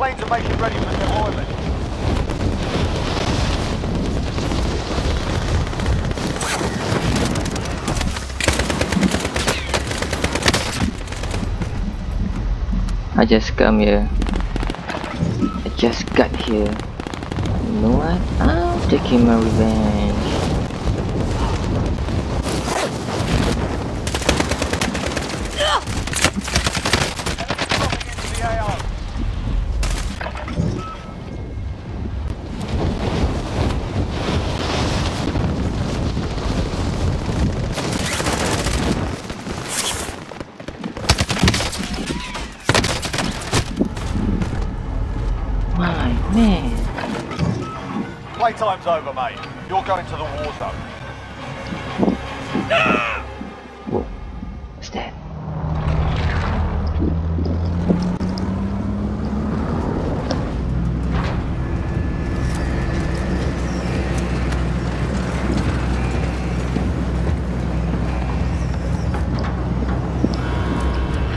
Planes are making ready for deployment. I just come here. I just got here. You know what? I'm taking my revenge. Dropping into the AO. My man. Playtime's over, mate. You're going to the war zone. Whoa. What's that?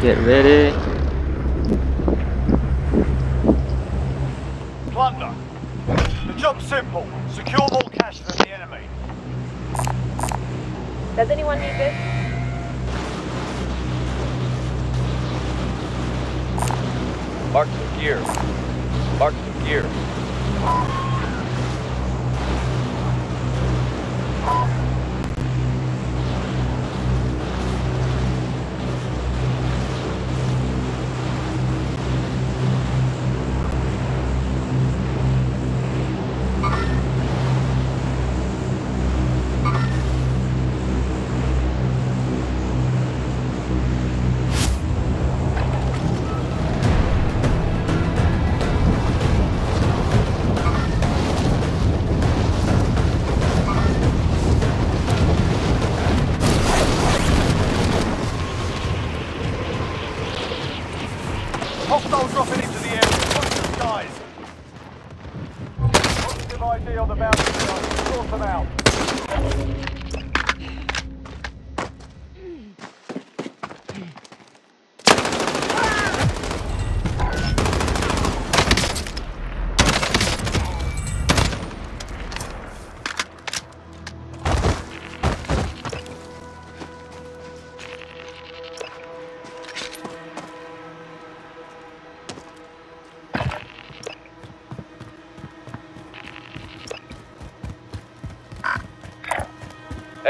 Get ready. Mark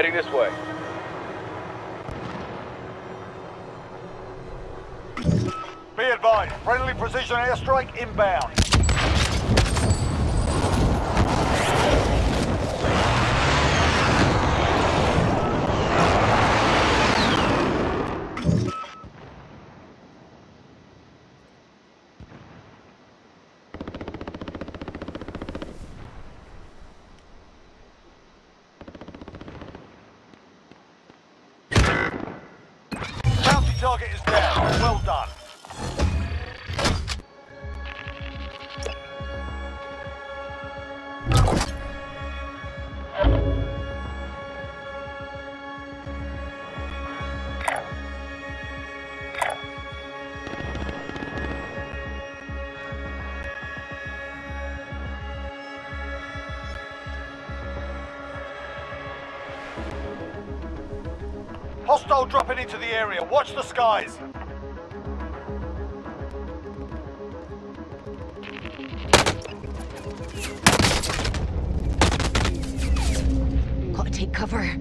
Heading this way. Be advised. Friendly precision airstrike inbound. Target is down. Well done. Into the area. Watch the skies. Gotta take cover.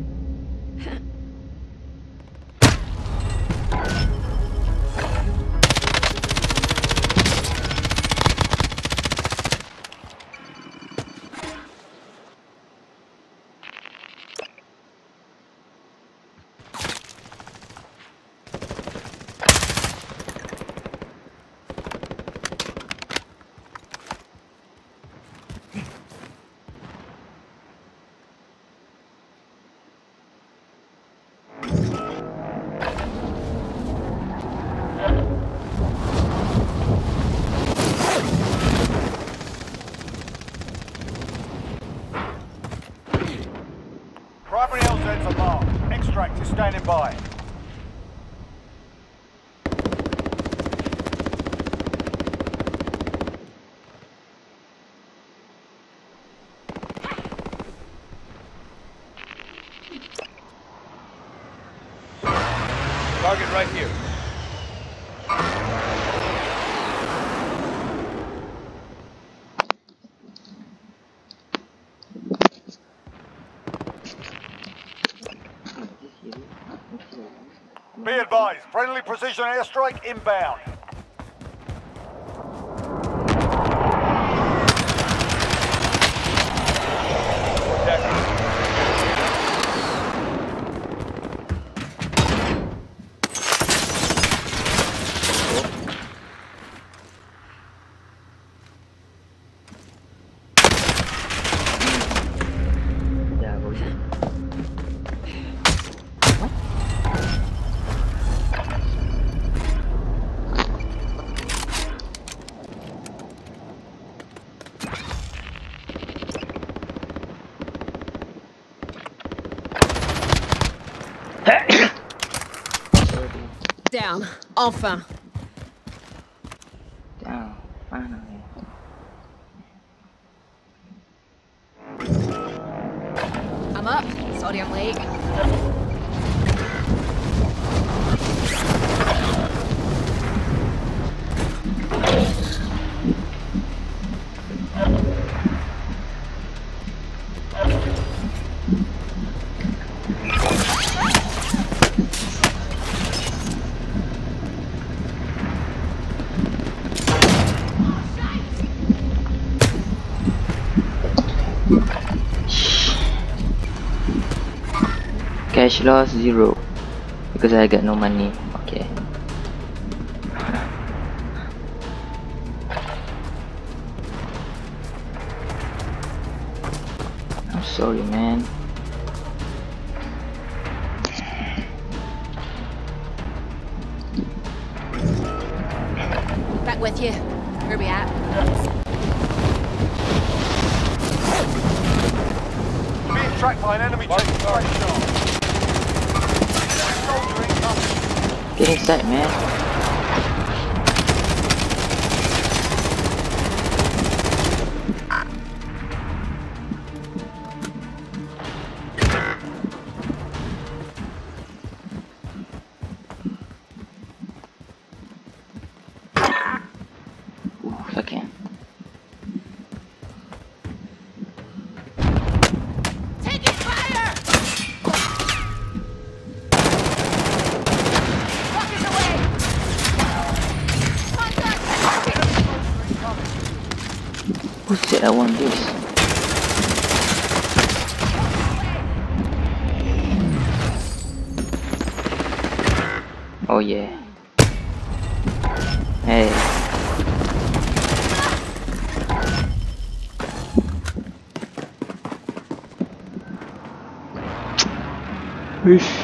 Standing by. Target right here. Friendly precision airstrike inbound. Enfin. lost zero because I got no money. Okay. I'm sorry man. is that, man? I want this. Oh yeah. Hey. Oof.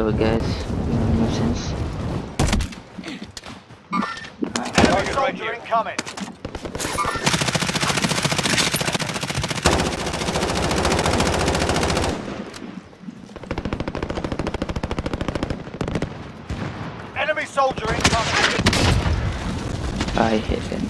our guys. No sense. Target Ranger incoming. Enemy soldier incoming. I hit him.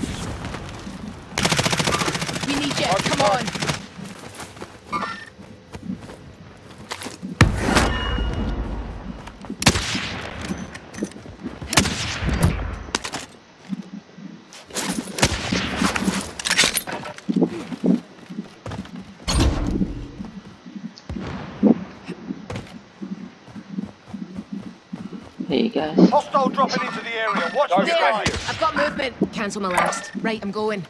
Guys. Hostile dropping into the area. Watch the Target There! skies. I've got movement. Cancel my last. Right, I'm going.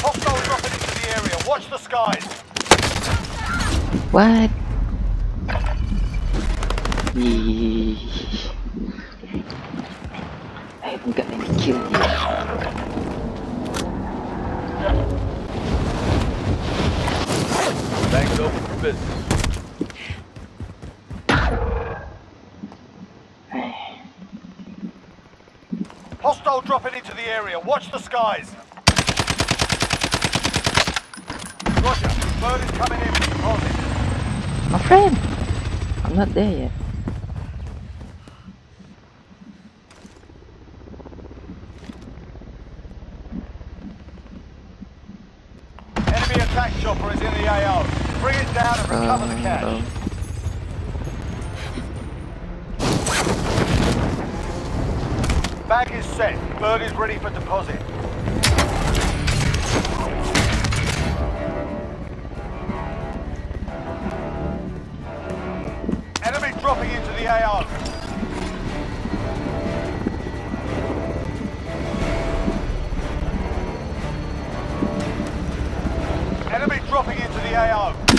Hostile dropping into the area. Watch the skies. What? Yee. I haven't got any kill yet. Bank's open for business. Hostile dropping into the area. Watch the skies. Roger. Bird is coming in. for deposit. My friend! I'm not there yet. Enemy attack chopper is in the AO. Bring it down and recover the cash. Um, Bag is set. Bird is ready for deposit. Enemy dropping into the AO. Enemy dropping into the AO.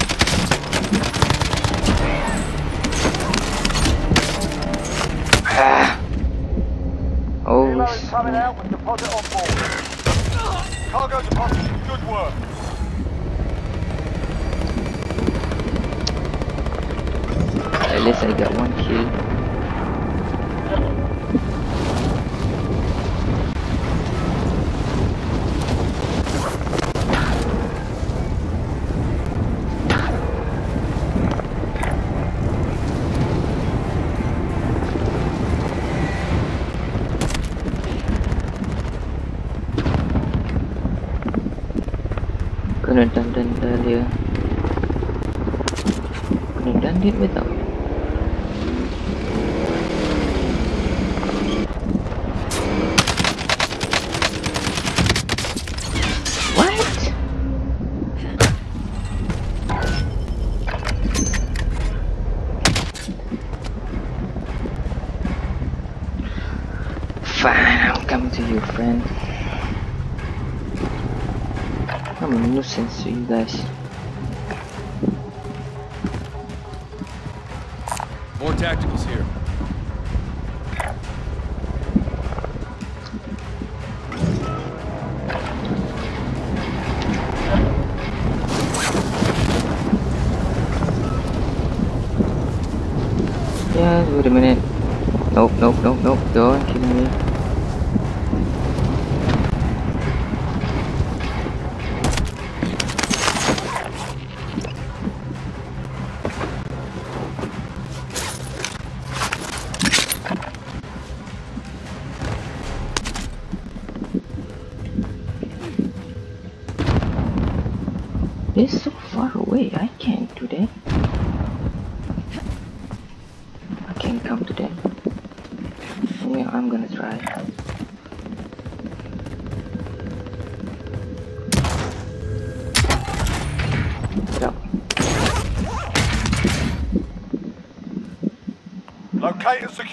Cargo. Good work. At least I got one kill. Could have done that earlier. Could have done it without. What? Fine, I'm coming to you, friend. I'm a nuisance to you guys. More tacticals here.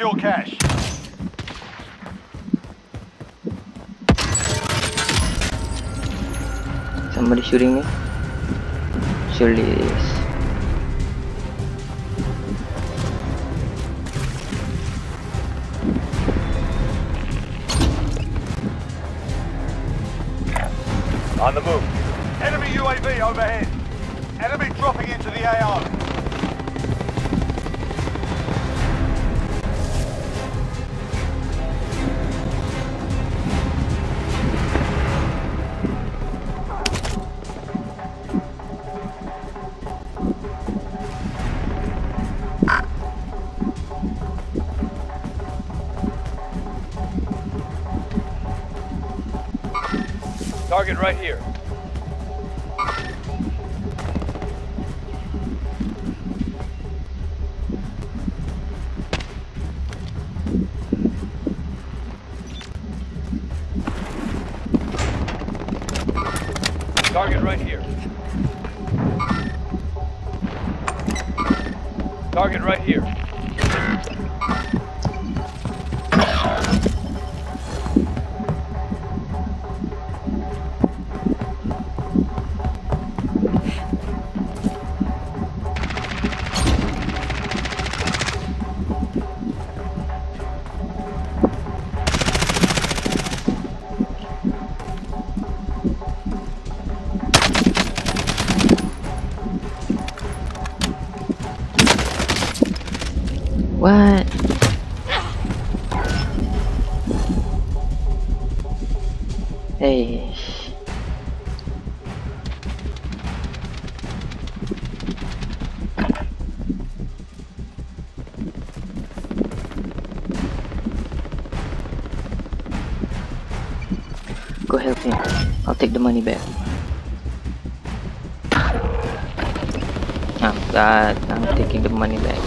Secure cash. Somebody shooting me? Surely it is. On the move. Right here. Help him. I'll take the money back. Oh god, I'm taking the money back.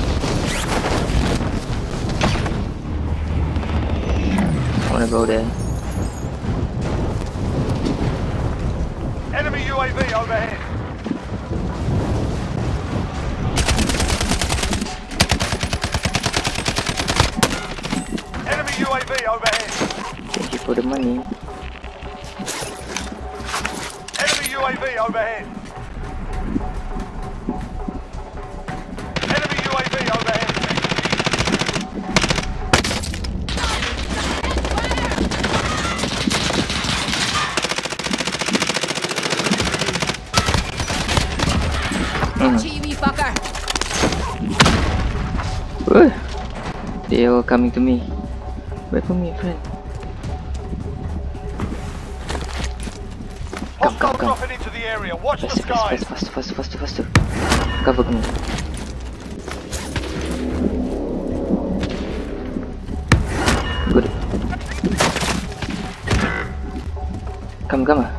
I wanna go there. Enemy UAV overhead. Enemy UAV overhead. Thank you for the money. UAV overhead. Enemy UAV overhead. Gotcha, you wee fucker. They are coming to me. Wait for me, friend. Come, come, come. into the area. Watch the Faster, skies. faster, faster, faster, faster, faster. Cover me. Good. Come, come.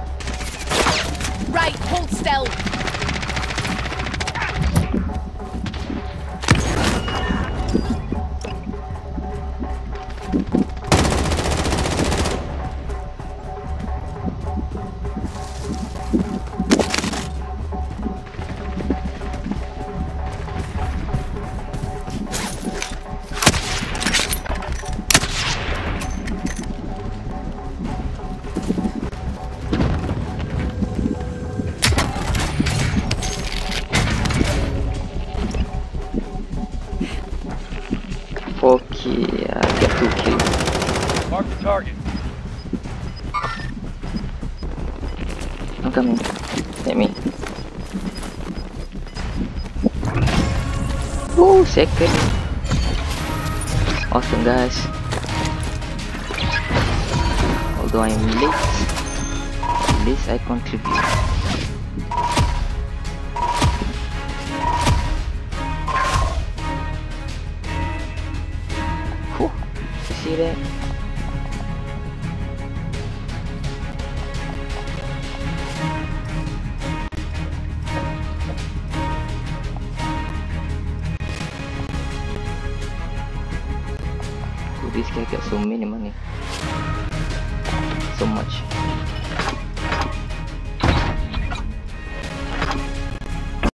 Second. Awesome, guys. Although I'm late, at least I contribute. Whew. You see that? Oh, get so many money. So much.